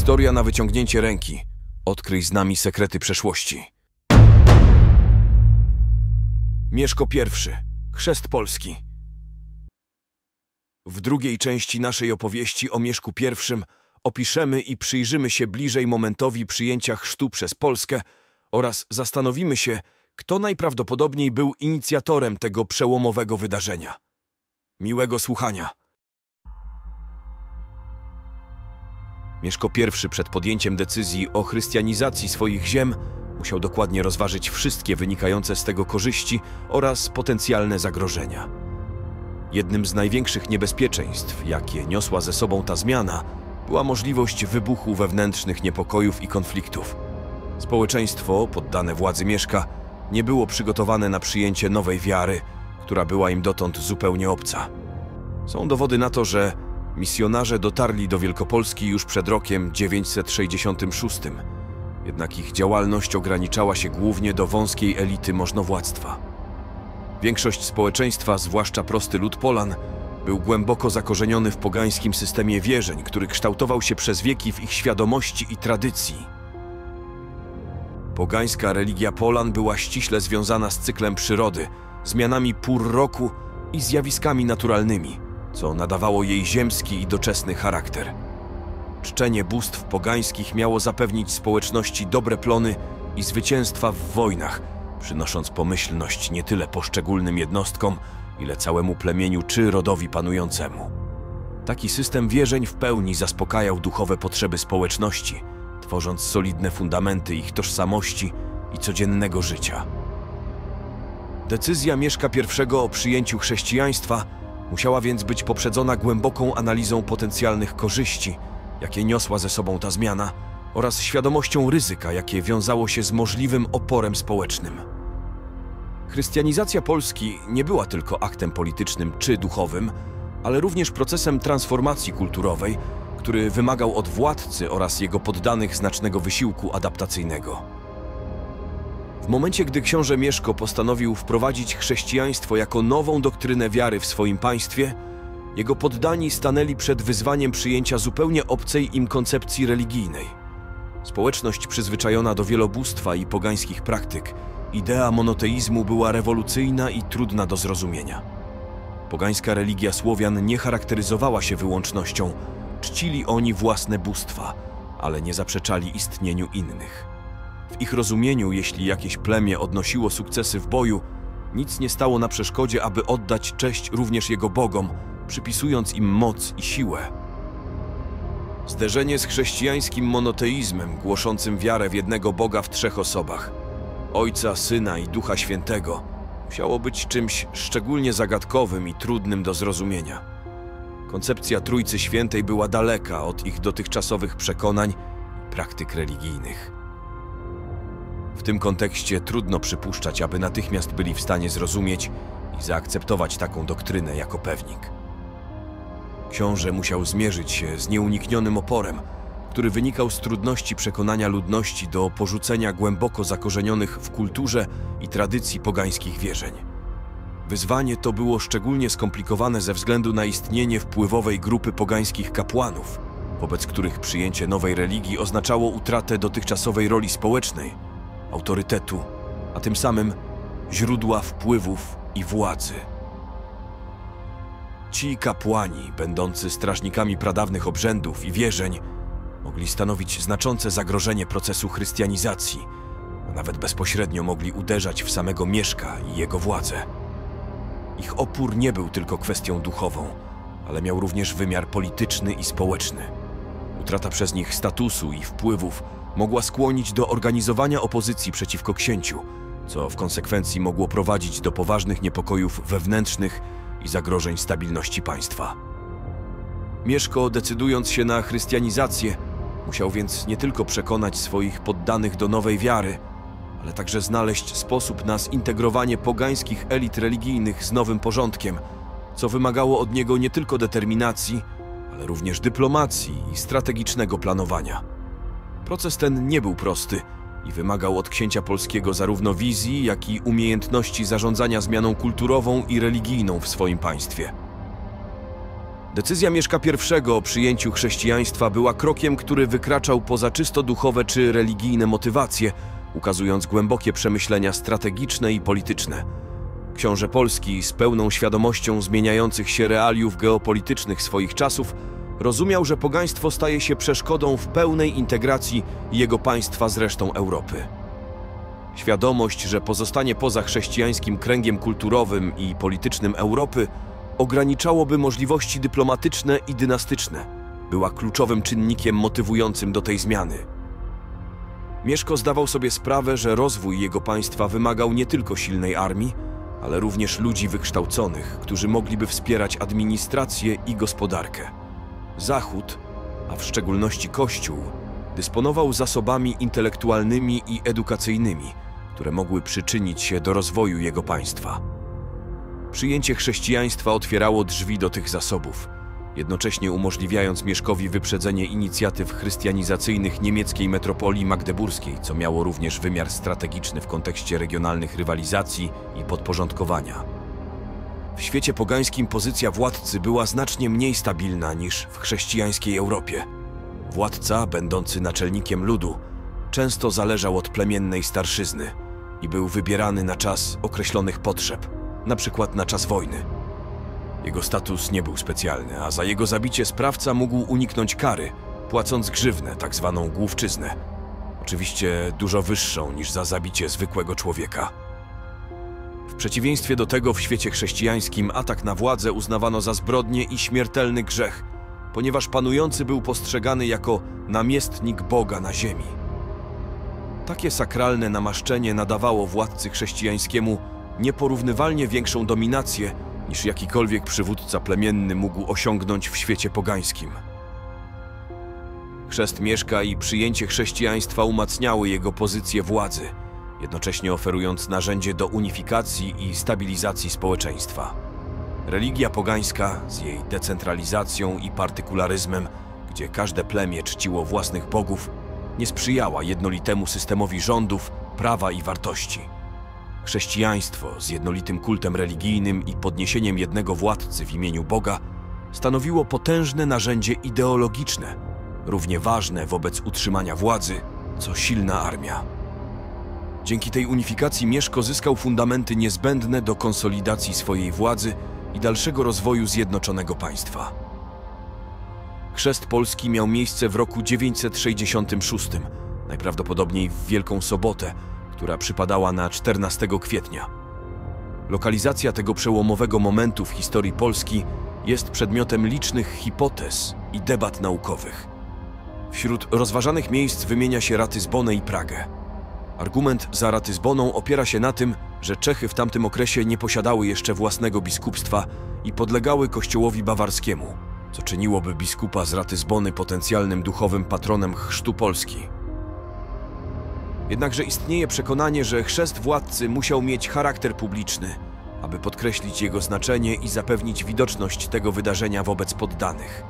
Historia na wyciągnięcie ręki. Odkryj z nami sekrety przeszłości. Mieszko I. Chrzest Polski. W drugiej części naszej opowieści o Mieszku I opiszemy i przyjrzymy się bliżej momentowi przyjęcia chrztu przez Polskę oraz zastanowimy się, kto najprawdopodobniej był inicjatorem tego przełomowego wydarzenia. Miłego słuchania. Mieszko I przed podjęciem decyzji o chrystianizacji swoich ziem musiał dokładnie rozważyć wszystkie wynikające z tego korzyści oraz potencjalne zagrożenia. Jednym z największych niebezpieczeństw, jakie niosła ze sobą ta zmiana, była możliwość wybuchu wewnętrznych niepokojów i konfliktów. Społeczeństwo, poddane władzy Mieszka, nie było przygotowane na przyjęcie nowej wiary, która była im dotąd zupełnie obca. Są dowody na to, że misjonarze dotarli do Wielkopolski już przed rokiem 966, jednak ich działalność ograniczała się głównie do wąskiej elity możnowładztwa. Większość społeczeństwa, zwłaszcza prosty lud Polan, był głęboko zakorzeniony w pogańskim systemie wierzeń, który kształtował się przez wieki w ich świadomości i tradycji. Pogańska religia Polan była ściśle związana z cyklem przyrody, zmianami pór roku i zjawiskami naturalnymi, co nadawało jej ziemski i doczesny charakter. Czczenie bóstw pogańskich miało zapewnić społeczności dobre plony i zwycięstwa w wojnach, przynosząc pomyślność nie tyle poszczególnym jednostkom, ile całemu plemieniu czy rodowi panującemu. Taki system wierzeń w pełni zaspokajał duchowe potrzeby społeczności, tworząc solidne fundamenty ich tożsamości i codziennego życia. Decyzja Mieszka I o przyjęciu chrześcijaństwa musiała więc być poprzedzona głęboką analizą potencjalnych korzyści, jakie niosła ze sobą ta zmiana, oraz świadomością ryzyka, jakie wiązało się z możliwym oporem społecznym. Chrystianizacja Polski nie była tylko aktem politycznym czy duchowym, ale również procesem transformacji kulturowej, który wymagał od władcy oraz jego poddanych znacznego wysiłku adaptacyjnego. W momencie, gdy książę Mieszko postanowił wprowadzić chrześcijaństwo jako nową doktrynę wiary w swoim państwie, jego poddani stanęli przed wyzwaniem przyjęcia zupełnie obcej im koncepcji religijnej. Społeczność przyzwyczajona do wielobóstwa i pogańskich praktyk, idea monoteizmu była rewolucyjna i trudna do zrozumienia. Pogańska religia Słowian nie charakteryzowała się wyłącznością, czcili oni własne bóstwa, ale nie zaprzeczali istnieniu innych. W ich rozumieniu, jeśli jakieś plemię odnosiło sukcesy w boju, nic nie stało na przeszkodzie, aby oddać cześć również jego bogom, przypisując im moc i siłę. Zderzenie z chrześcijańskim monoteizmem, głoszącym wiarę w jednego Boga w trzech osobach Ojca, Syna i Ducha Świętego musiało być czymś szczególnie zagadkowym i trudnym do zrozumienia. Koncepcja Trójcy Świętej była daleka od ich dotychczasowych przekonań i praktyk religijnych. W tym kontekście trudno przypuszczać, aby natychmiast byli w stanie zrozumieć i zaakceptować taką doktrynę jako pewnik. Książę musiał zmierzyć się z nieuniknionym oporem, który wynikał z trudności przekonania ludności do porzucenia głęboko zakorzenionych w kulturze i tradycji pogańskich wierzeń. Wyzwanie to było szczególnie skomplikowane ze względu na istnienie wpływowej grupy pogańskich kapłanów, wobec których przyjęcie nowej religii oznaczało utratę dotychczasowej roli społecznej, autorytetu, a tym samym źródła wpływów i władzy. Ci kapłani, będący strażnikami pradawnych obrzędów i wierzeń, mogli stanowić znaczące zagrożenie procesu chrystianizacji, a nawet bezpośrednio mogli uderzać w samego Mieszka i jego władzę. Ich opór nie był tylko kwestią duchową, ale miał również wymiar polityczny i społeczny. Utrata przez nich statusu i wpływów mogła skłonić do organizowania opozycji przeciwko księciu, co w konsekwencji mogło prowadzić do poważnych niepokojów wewnętrznych i zagrożeń stabilności państwa. Mieszko, decydując się na chrystianizację, musiał więc nie tylko przekonać swoich poddanych do nowej wiary, ale także znaleźć sposób na zintegrowanie pogańskich elit religijnych z nowym porządkiem, co wymagało od niego nie tylko determinacji, ale również dyplomacji i strategicznego planowania. Proces ten nie był prosty i wymagał od księcia polskiego zarówno wizji, jak i umiejętności zarządzania zmianą kulturową i religijną w swoim państwie. Decyzja Mieszka I o przyjęciu chrześcijaństwa była krokiem, który wykraczał poza czysto duchowe czy religijne motywacje, ukazując głębokie przemyślenia strategiczne i polityczne. Książę Polski, z pełną świadomością zmieniających się realiów geopolitycznych swoich czasów, rozumiał, że pogaństwo staje się przeszkodą w pełnej integracji jego państwa z resztą Europy. Świadomość, że pozostanie poza chrześcijańskim kręgiem kulturowym i politycznym Europy ograniczałoby możliwości dyplomatyczne i dynastyczne, była kluczowym czynnikiem motywującym do tej zmiany. Mieszko zdawał sobie sprawę, że rozwój jego państwa wymagał nie tylko silnej armii, ale również ludzi wykształconych, którzy mogliby wspierać administrację i gospodarkę. Zachód, a w szczególności Kościół, dysponował zasobami intelektualnymi i edukacyjnymi, które mogły przyczynić się do rozwoju jego państwa. Przyjęcie chrześcijaństwa otwierało drzwi do tych zasobów, jednocześnie umożliwiając Mieszkowi wyprzedzenie inicjatyw chrystianizacyjnych niemieckiej metropolii magdeburskiej, co miało również wymiar strategiczny w kontekście regionalnych rywalizacji i podporządkowania. W świecie pogańskim pozycja władcy była znacznie mniej stabilna niż w chrześcijańskiej Europie. Władca, będący naczelnikiem ludu, często zależał od plemiennej starszyzny i był wybierany na czas określonych potrzeb, na przykład na czas wojny. Jego status nie był specjalny, a za jego zabicie sprawca mógł uniknąć kary, płacąc grzywnę, tak zwaną główczyznę. Oczywiście dużo wyższą niż za zabicie zwykłego człowieka. Przeciwieństwie do tego w świecie chrześcijańskim atak na władzę uznawano za zbrodnię i śmiertelny grzech, ponieważ panujący był postrzegany jako namiestnik Boga na ziemi. Takie sakralne namaszczenie nadawało władcy chrześcijańskiemu nieporównywalnie większą dominację niż jakikolwiek przywódca plemienny mógł osiągnąć w świecie pogańskim. Chrzest Mieszka i przyjęcie chrześcijaństwa umacniały jego pozycję władzy, jednocześnie oferując narzędzie do unifikacji i stabilizacji społeczeństwa. Religia pogańska z jej decentralizacją i partykularyzmem, gdzie każde plemię czciło własnych bogów, nie sprzyjała jednolitemu systemowi rządów, prawa i wartości. Chrześcijaństwo z jednolitym kultem religijnym i podniesieniem jednego władcy w imieniu Boga stanowiło potężne narzędzie ideologiczne, równie ważne wobec utrzymania władzy, co silna armia. Dzięki tej unifikacji Mieszko zyskał fundamenty niezbędne do konsolidacji swojej władzy i dalszego rozwoju zjednoczonego państwa. Chrzest Polski miał miejsce w roku 966, najprawdopodobniej w Wielką Sobotę, która przypadała na 14 kwietnia. Lokalizacja tego przełomowego momentu w historii Polski jest przedmiotem licznych hipotez i debat naukowych. Wśród rozważanych miejsc wymienia się Ratyzbonę i Pragę. Argument za Ratyzboną opiera się na tym, że Czechy w tamtym okresie nie posiadały jeszcze własnego biskupstwa i podlegały kościołowi bawarskiemu, co czyniłoby biskupa z Ratyzbony potencjalnym duchowym patronem chrztu Polski. Jednakże istnieje przekonanie, że chrzest władcy musiał mieć charakter publiczny, aby podkreślić jego znaczenie i zapewnić widoczność tego wydarzenia wobec poddanych.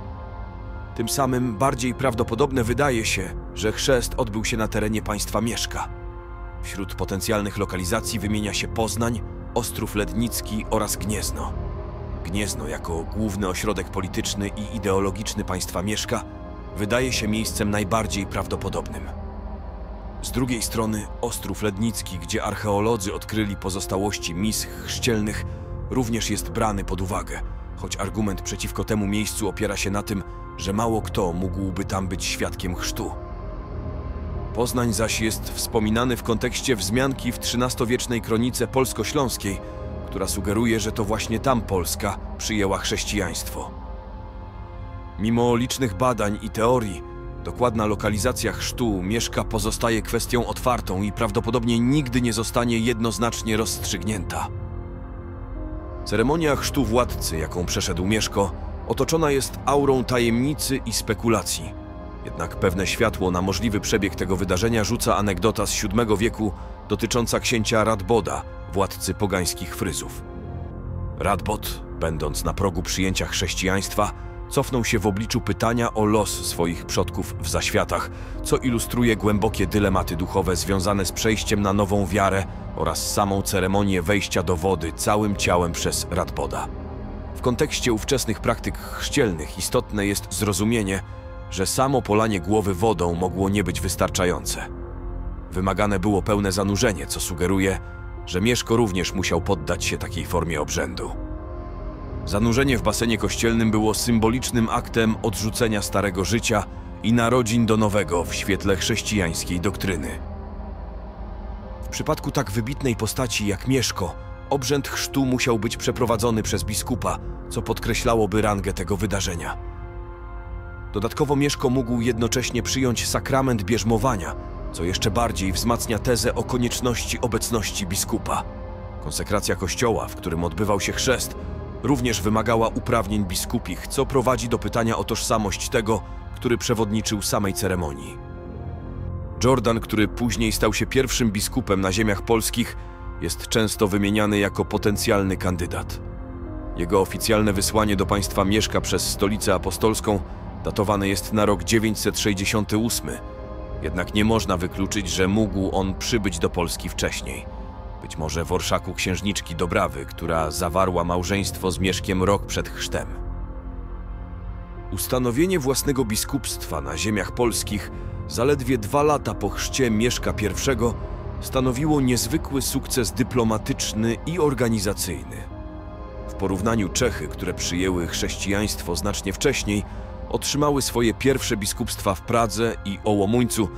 Tym samym bardziej prawdopodobne wydaje się, że chrzest odbył się na terenie państwa Mieszka. Wśród potencjalnych lokalizacji wymienia się Poznań, Ostrów Lednicki oraz Gniezno. Gniezno jako główny ośrodek polityczny i ideologiczny państwa Mieszka wydaje się miejscem najbardziej prawdopodobnym. Z drugiej strony Ostrów Lednicki, gdzie archeolodzy odkryli pozostałości mis chrzcielnych, również jest brany pod uwagę, choć argument przeciwko temu miejscu opiera się na tym, że mało kto mógłby tam być świadkiem chrztu. Poznań zaś jest wspominany w kontekście wzmianki w XIII-wiecznej kronice polsko-śląskiej, która sugeruje, że to właśnie tam Polska przyjęła chrześcijaństwo. Mimo licznych badań i teorii, dokładna lokalizacja chrztu Mieszka pozostaje kwestią otwartą i prawdopodobnie nigdy nie zostanie jednoznacznie rozstrzygnięta. Ceremonia chrztu władcy, jaką przeszedł Mieszko, otoczona jest aurą tajemnicy i spekulacji – jednak pewne światło na możliwy przebieg tego wydarzenia rzuca anegdota z VII wieku dotycząca księcia Radboda, władcy pogańskich Fryzów. Radbod, będąc na progu przyjęcia chrześcijaństwa, cofnął się w obliczu pytania o los swoich przodków w zaświatach, co ilustruje głębokie dylematy duchowe związane z przejściem na nową wiarę oraz samą ceremonię wejścia do wody całym ciałem przez Radboda. W kontekście ówczesnych praktyk chrzcielnych istotne jest zrozumienie, że samo polanie głowy wodą mogło nie być wystarczające. Wymagane było pełne zanurzenie, co sugeruje, że Mieszko również musiał poddać się takiej formie obrzędu. Zanurzenie w basenie kościelnym było symbolicznym aktem odrzucenia starego życia i narodzin do nowego w świetle chrześcijańskiej doktryny. W przypadku tak wybitnej postaci jak Mieszko, obrzęd chrztu musiał być przeprowadzony przez biskupa, co podkreślałoby rangę tego wydarzenia. Dodatkowo Mieszko mógł jednocześnie przyjąć sakrament bierzmowania, co jeszcze bardziej wzmacnia tezę o konieczności obecności biskupa. Konsekracja kościoła, w którym odbywał się chrzest, również wymagała uprawnień biskupich, co prowadzi do pytania o tożsamość tego, który przewodniczył samej ceremonii. Jordan, który później stał się pierwszym biskupem na ziemiach polskich, jest często wymieniany jako potencjalny kandydat. Jego oficjalne wysłanie do państwa Mieszka przez stolicę apostolską datowane jest na rok 968, jednak nie można wykluczyć, że mógł on przybyć do Polski wcześniej. Być może w orszaku księżniczki Dobrawy, która zawarła małżeństwo z Mieszkiem rok przed chrztem. Ustanowienie własnego biskupstwa na ziemiach polskich zaledwie dwa lata po chrzcie Mieszka I stanowiło niezwykły sukces dyplomatyczny i organizacyjny. W porównaniu Czechy, które przyjęły chrześcijaństwo znacznie wcześniej, otrzymały swoje pierwsze biskupstwa w Pradze i Ołomuńcu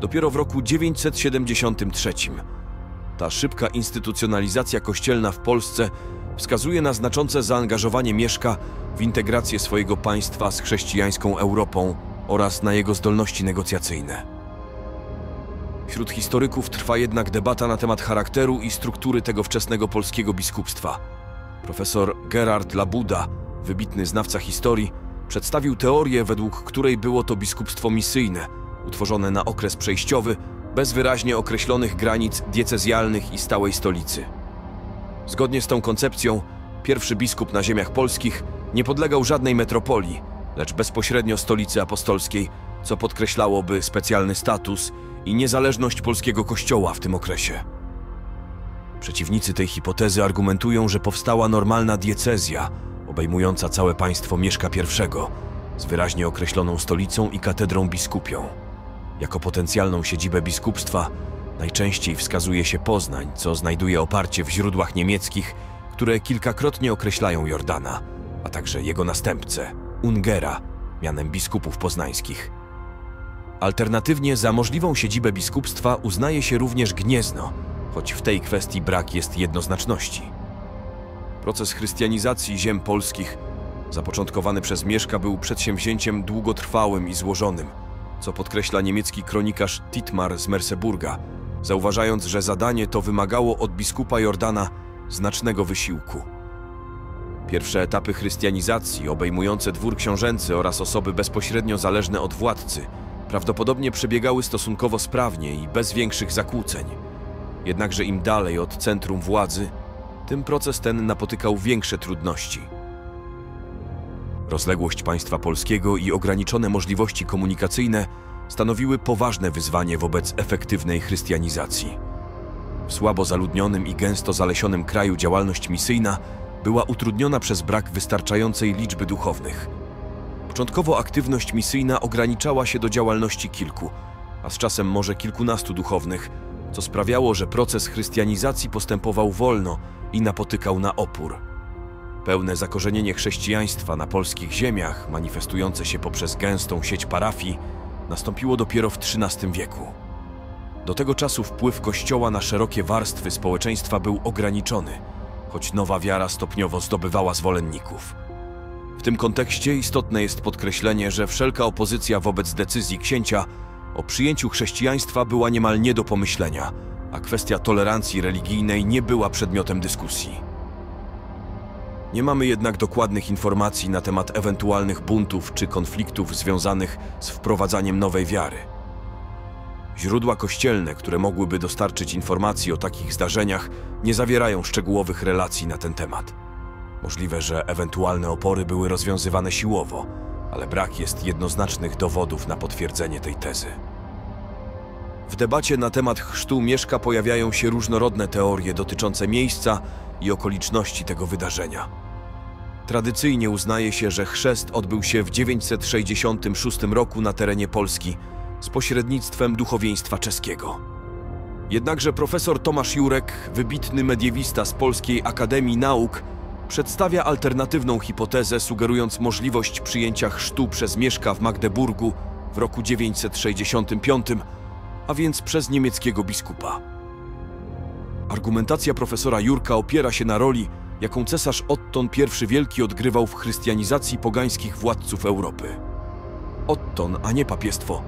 dopiero w roku 973. Ta szybka instytucjonalizacja kościelna w Polsce wskazuje na znaczące zaangażowanie Mieszka w integrację swojego państwa z chrześcijańską Europą oraz na jego zdolności negocjacyjne. Wśród historyków trwa jednak debata na temat charakteru i struktury tego wczesnego polskiego biskupstwa. Profesor Gerard Labuda, wybitny znawca historii, przedstawił teorię, według której było to biskupstwo misyjne, utworzone na okres przejściowy, bez wyraźnie określonych granic diecezjalnych i stałej stolicy. Zgodnie z tą koncepcją, pierwszy biskup na ziemiach polskich nie podlegał żadnej metropolii, lecz bezpośrednio stolicy apostolskiej, co podkreślałoby specjalny status i niezależność polskiego kościoła w tym okresie. Przeciwnicy tej hipotezy argumentują, że powstała normalna diecezja, obejmująca całe państwo Mieszka I, z wyraźnie określoną stolicą i katedrą biskupią. Jako potencjalną siedzibę biskupstwa najczęściej wskazuje się Poznań, co znajduje oparcie w źródłach niemieckich, które kilkakrotnie określają Jordana, a także jego następcę, Ungera, mianem biskupów poznańskich. Alternatywnie za możliwą siedzibę biskupstwa uznaje się również Gniezno, choć w tej kwestii brak jest jednoznaczności. Proces chrystianizacji ziem polskich, zapoczątkowany przez Mieszka, był przedsięwzięciem długotrwałym i złożonym, co podkreśla niemiecki kronikarz Titmar z Merseburga, zauważając, że zadanie to wymagało od biskupa Jordana znacznego wysiłku. Pierwsze etapy chrystianizacji, obejmujące dwór książęcy oraz osoby bezpośrednio zależne od władcy, prawdopodobnie przebiegały stosunkowo sprawnie i bez większych zakłóceń. Jednakże im dalej od centrum władzy, tym proces ten napotykał większe trudności. Rozległość państwa polskiego i ograniczone możliwości komunikacyjne stanowiły poważne wyzwanie wobec efektywnej chrystianizacji. W słabo zaludnionym i gęsto zalesionym kraju działalność misyjna była utrudniona przez brak wystarczającej liczby duchownych. Początkowo aktywność misyjna ograniczała się do działalności kilku, a z czasem może kilkunastu duchownych, co sprawiało, że proces chrystianizacji postępował wolno i napotykał na opór. Pełne zakorzenienie chrześcijaństwa na polskich ziemiach, manifestujące się poprzez gęstą sieć parafii, nastąpiło dopiero w XIII wieku. Do tego czasu wpływ Kościoła na szerokie warstwy społeczeństwa był ograniczony, choć nowa wiara stopniowo zdobywała zwolenników. W tym kontekście istotne jest podkreślenie, że wszelka opozycja wobec decyzji księcia o przyjęciu chrześcijaństwa była niemal nie do pomyślenia, a kwestia tolerancji religijnej nie była przedmiotem dyskusji. Nie mamy jednak dokładnych informacji na temat ewentualnych buntów czy konfliktów związanych z wprowadzaniem nowej wiary. Źródła kościelne, które mogłyby dostarczyć informacji o takich zdarzeniach, nie zawierają szczegółowych relacji na ten temat. Możliwe, że ewentualne opory były rozwiązywane siłowo, ale brak jest jednoznacznych dowodów na potwierdzenie tej tezy. W debacie na temat chrztu Mieszka pojawiają się różnorodne teorie dotyczące miejsca i okoliczności tego wydarzenia. Tradycyjnie uznaje się, że chrzest odbył się w 966 roku na terenie Polski z pośrednictwem duchowieństwa czeskiego. Jednakże profesor Tomasz Jurek, wybitny mediewista z Polskiej Akademii Nauk, przedstawia alternatywną hipotezę, sugerując możliwość przyjęcia chrztu przez Mieszka w Magdeburgu w roku 965, a więc przez niemieckiego biskupa. Argumentacja profesora Jurka opiera się na roli, jaką cesarz Otton I Wielki odgrywał w chrystianizacji pogańskich władców Europy. Otton, a nie papiestwo,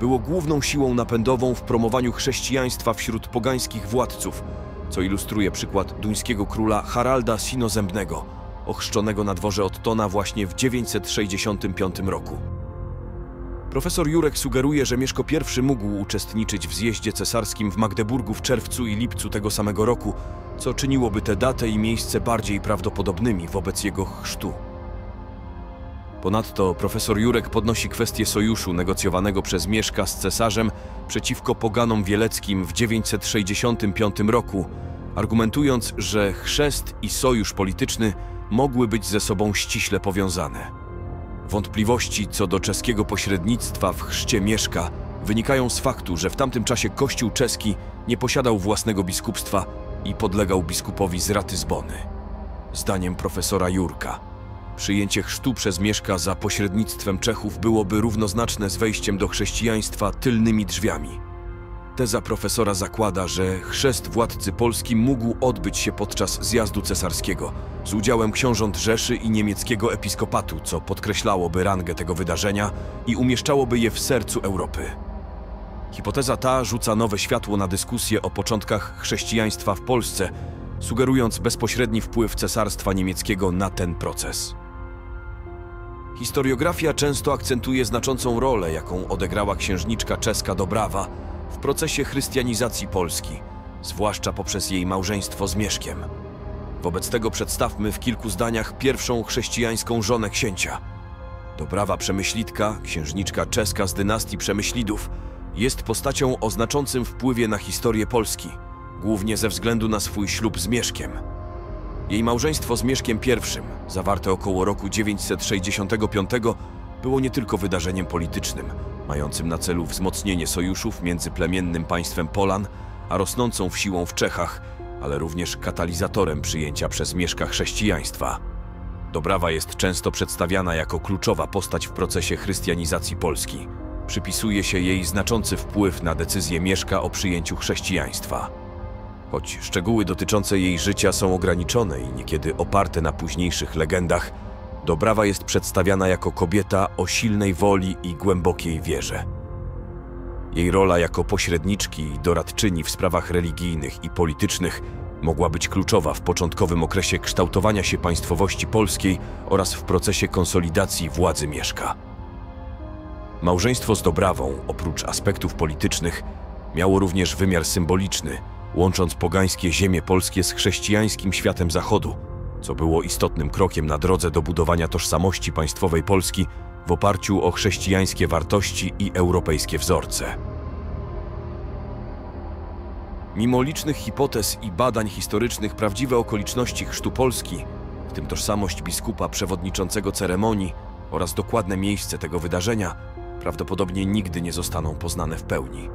było główną siłą napędową w promowaniu chrześcijaństwa wśród pogańskich władców, co ilustruje przykład duńskiego króla Haralda Sinozębnego, ochrzczonego na dworze Ottona właśnie w 965 roku. Profesor Jurek sugeruje, że Mieszko I mógł uczestniczyć w zjeździe cesarskim w Magdeburgu w czerwcu i lipcu tego samego roku, co czyniłoby tę datę i miejsce bardziej prawdopodobnymi wobec jego chrztu. Ponadto profesor Jurek podnosi kwestię sojuszu negocjowanego przez Mieszka z cesarzem przeciwko poganom wieleckim w 965 roku, argumentując, że chrzest i sojusz polityczny mogły być ze sobą ściśle powiązane. Wątpliwości co do czeskiego pośrednictwa w chrzcie Mieszka wynikają z faktu, że w tamtym czasie Kościół czeski nie posiadał własnego biskupstwa i podlegał biskupowi z Ratyzbony. Zdaniem profesora Jurka, przyjęcie chrztu przez Mieszka za pośrednictwem Czechów byłoby równoznaczne z wejściem do chrześcijaństwa tylnymi drzwiami. Teza profesora zakłada, że chrzest władcy Polski mógł odbyć się podczas zjazdu cesarskiego z udziałem książąt Rzeszy i niemieckiego episkopatu, co podkreślałoby rangę tego wydarzenia i umieszczałoby je w sercu Europy. Hipoteza ta rzuca nowe światło na dyskusję o początkach chrześcijaństwa w Polsce, sugerując bezpośredni wpływ cesarstwa niemieckiego na ten proces. Historiografia często akcentuje znaczącą rolę, jaką odegrała księżniczka czeska Dobrawa w procesie chrystianizacji Polski, zwłaszcza poprzez jej małżeństwo z Mieszkiem. Wobec tego przedstawmy w kilku zdaniach pierwszą chrześcijańską żonę księcia. Dobrawa Przemyślitka, księżniczka czeska z dynastii Przemyślidów, jest postacią o znaczącym wpływie na historię Polski, głównie ze względu na swój ślub z Mieszkiem. Jej małżeństwo z Mieszkiem I, zawarte około roku 965, było nie tylko wydarzeniem politycznym, mającym na celu wzmocnienie sojuszów między plemiennym państwem Polan a rosnącą w siłą w Czechach, ale również katalizatorem przyjęcia przez Mieszka chrześcijaństwa. Dobrawa jest często przedstawiana jako kluczowa postać w procesie chrystianizacji Polski. Przypisuje się jej znaczący wpływ na decyzję Mieszka o przyjęciu chrześcijaństwa. Choć szczegóły dotyczące jej życia są ograniczone i niekiedy oparte na późniejszych legendach, Dobrawa jest przedstawiana jako kobieta o silnej woli i głębokiej wierze. Jej rola jako pośredniczki i doradczyni w sprawach religijnych i politycznych mogła być kluczowa w początkowym okresie kształtowania się państwowości polskiej oraz w procesie konsolidacji władzy Mieszka. Małżeństwo z Dobrawą, oprócz aspektów politycznych, miało również wymiar symboliczny, łącząc pogańskie ziemie polskie z chrześcijańskim światem Zachodu, co było istotnym krokiem na drodze do budowania tożsamości państwowej Polski w oparciu o chrześcijańskie wartości i europejskie wzorce. Mimo licznych hipotez i badań historycznych, prawdziwe okoliczności chrztu Polski, w tym tożsamość biskupa przewodniczącego ceremonii oraz dokładne miejsce tego wydarzenia, prawdopodobnie nigdy nie zostaną poznane w pełni.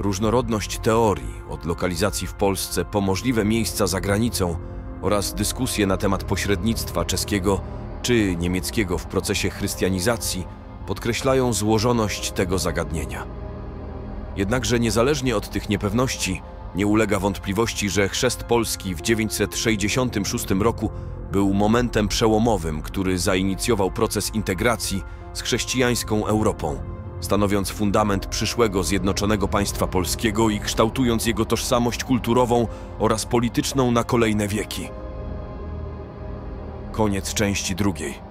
Różnorodność teorii, od lokalizacji w Polsce po możliwe miejsca za granicą oraz dyskusje na temat pośrednictwa czeskiego czy niemieckiego w procesie chrystianizacji podkreślają złożoność tego zagadnienia. Jednakże niezależnie od tych niepewności, nie ulega wątpliwości, że chrzest Polski w 966 roku był momentem przełomowym, który zainicjował proces integracji z chrześcijańską Europą, stanowiąc fundament przyszłego zjednoczonego państwa polskiego i kształtując jego tożsamość kulturową oraz polityczną na kolejne wieki. Koniec części drugiej.